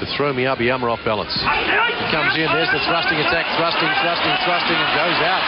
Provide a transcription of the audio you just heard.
to throw me, Miyabiyama off balance. He comes in, there's the thrusting attack, thrusting, thrusting, thrusting, and goes out.